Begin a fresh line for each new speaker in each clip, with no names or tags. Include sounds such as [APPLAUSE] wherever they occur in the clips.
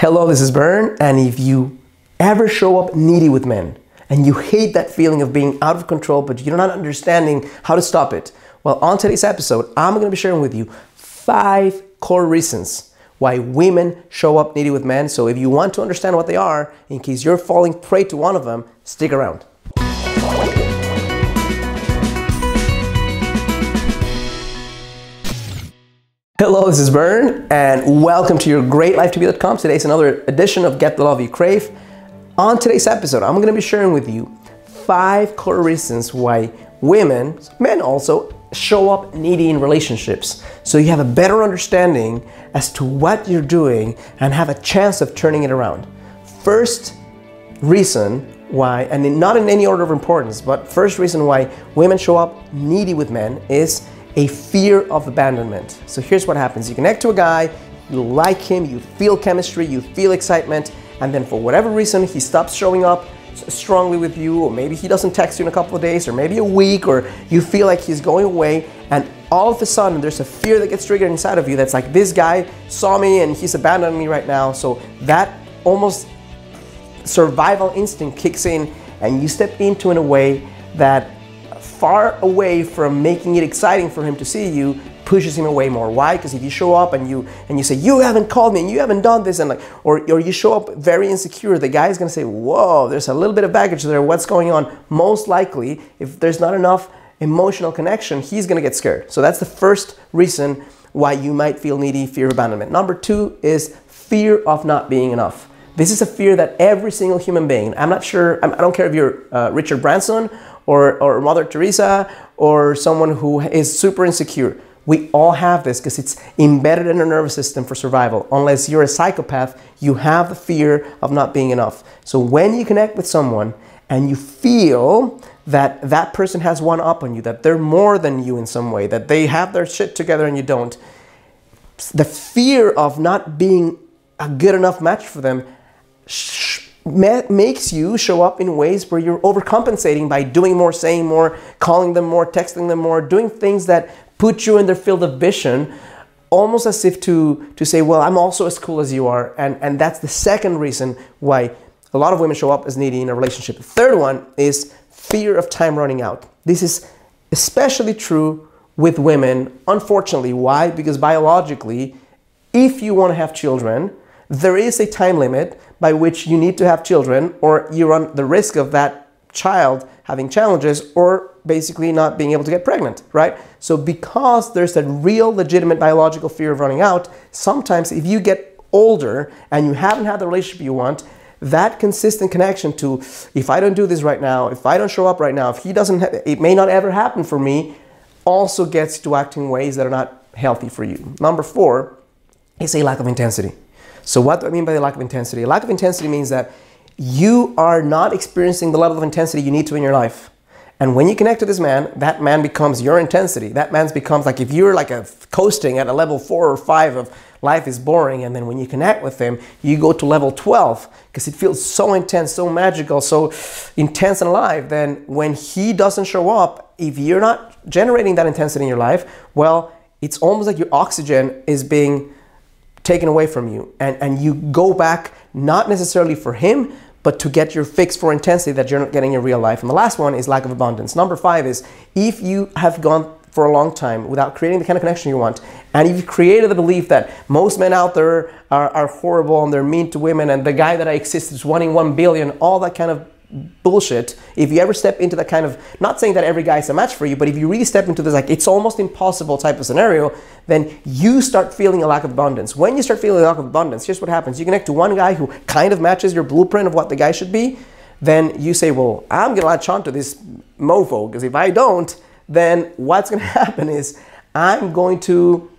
Hello, this is Bern, and if you ever show up needy with men and you hate that feeling of being out of control, but you're not understanding how to stop it, well, on today's episode, I'm going to be sharing with you five core reasons why women show up needy with men. So if you want to understand what they are, in case you're falling prey to one of them, stick around. Hello, this is Bern, and welcome to your GreatLifeTV.com. Today's another edition of Get the Love You Crave. On today's episode, I'm going to be sharing with you five core reasons why women, men also, show up needy in relationships. So you have a better understanding as to what you're doing and have a chance of turning it around. First reason why, and not in any order of importance, but first reason why women show up needy with men is a fear of abandonment. So here's what happens. You connect to a guy, you like him, you feel chemistry, you feel excitement, and then for whatever reason, he stops showing up strongly with you, or maybe he doesn't text you in a couple of days, or maybe a week, or you feel like he's going away, and all of a sudden there's a fear that gets triggered inside of you that's like, this guy saw me and he's abandoning me right now. So that almost survival instinct kicks in, and you step into in a way that far away from making it exciting for him to see you pushes him away more. Why? Because if you show up and you and you say you haven't called me and you haven't done this and like or or you show up very insecure, the guy is gonna say, "Whoa, there's a little bit of baggage there. What's going on?" Most likely, if there's not enough emotional connection, he's gonna get scared. So that's the first reason why you might feel needy, fear of abandonment. Number two is fear of not being enough. This is a fear that every single human being, I'm not sure, I don't care if you're uh, Richard Branson or, or Mother Teresa or someone who is super insecure. We all have this because it's embedded in our nervous system for survival. Unless you're a psychopath, you have the fear of not being enough. So when you connect with someone and you feel that that person has one up on you, that they're more than you in some way, that they have their shit together and you don't, the fear of not being a good enough match for them makes you show up in ways where you're overcompensating by doing more, saying more, calling them more, texting them more, doing things that put you in their field of vision, almost as if to, to say, well, I'm also as cool as you are. And, and that's the second reason why a lot of women show up as needy in a relationship. The third one is fear of time running out. This is especially true with women, unfortunately. Why? Because biologically, if you want to have children, there is a time limit by which you need to have children or you run the risk of that child having challenges or basically not being able to get pregnant, right? So because there's a real legitimate biological fear of running out, sometimes if you get older and you haven't had the relationship you want, that consistent connection to if I don't do this right now, if I don't show up right now, if he doesn't, it may not ever happen for me, also gets to acting ways that are not healthy for you. Number four is a lack of intensity. So what do I mean by the lack of intensity? Lack of intensity means that you are not experiencing the level of intensity you need to in your life. And when you connect to this man, that man becomes your intensity. That man becomes like if you're like a coasting at a level four or five of life is boring, and then when you connect with him, you go to level 12 because it feels so intense, so magical, so intense and alive. Then when he doesn't show up, if you're not generating that intensity in your life, well, it's almost like your oxygen is being taken away from you. And, and you go back not necessarily for him but to get your fix for intensity that you're not getting in real life. And the last one is lack of abundance. Number five is if you have gone for a long time without creating the kind of connection you want and you've created the belief that most men out there are, are horrible and they're mean to women and the guy that i exist is one in one billion all that kind of bullshit if you ever step into that kind of not saying that every guy is a match for you but if you really step into this like it's almost impossible type of scenario then you start feeling a lack of abundance. When you start feeling a lack of abundance here's what happens. You connect to one guy who kind of matches your blueprint of what the guy should be then you say well i'm gonna latch on to this mofo because if i don't then what's gonna [LAUGHS] happen is i'm going to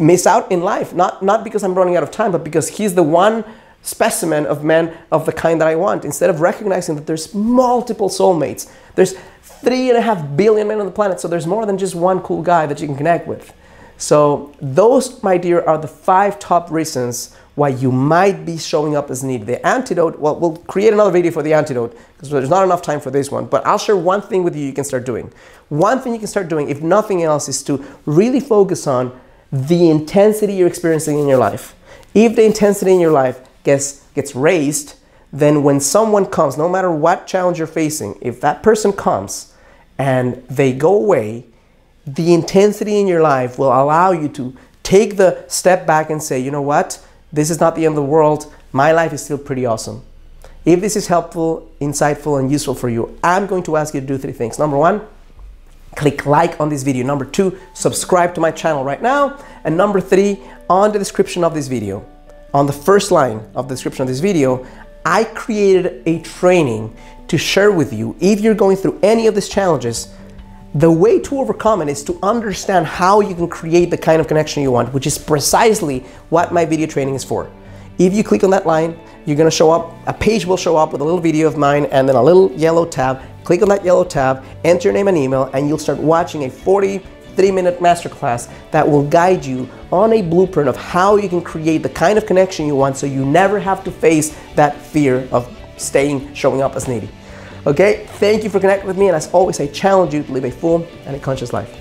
miss out in life. Not not because i'm running out of time but because he's the one specimen of men of the kind that I want. Instead of recognizing that there's multiple soulmates, there's three and a half billion men on the planet, so there's more than just one cool guy that you can connect with. So, those, my dear, are the five top reasons why you might be showing up as needy. The antidote, well, we'll create another video for the antidote because there's not enough time for this one, but I'll share one thing with you you can start doing. One thing you can start doing, if nothing else, is to really focus on the intensity you're experiencing in your life. If the intensity in your life gets, gets raised, then when someone comes, no matter what challenge you're facing, if that person comes and they go away, the intensity in your life will allow you to take the step back and say, you know what? This is not the end of the world. My life is still pretty awesome. If this is helpful, insightful, and useful for you, I'm going to ask you to do three things. Number one, click like on this video. Number two, subscribe to my channel right now. And number three, on the description of this video, on the first line of the description of this video, I created a training to share with you if you're going through any of these challenges. The way to overcome it is to understand how you can create the kind of connection you want, which is precisely what my video training is for. If you click on that line, you're gonna show up, a page will show up with a little video of mine and then a little yellow tab. Click on that yellow tab, enter your name and email, and you'll start watching a 43 minute masterclass that will guide you on a blueprint of how you can create the kind of connection you want so you never have to face that fear of staying, showing up as needy. Okay, thank you for connecting with me, and as always, I challenge you to live a full and a conscious life.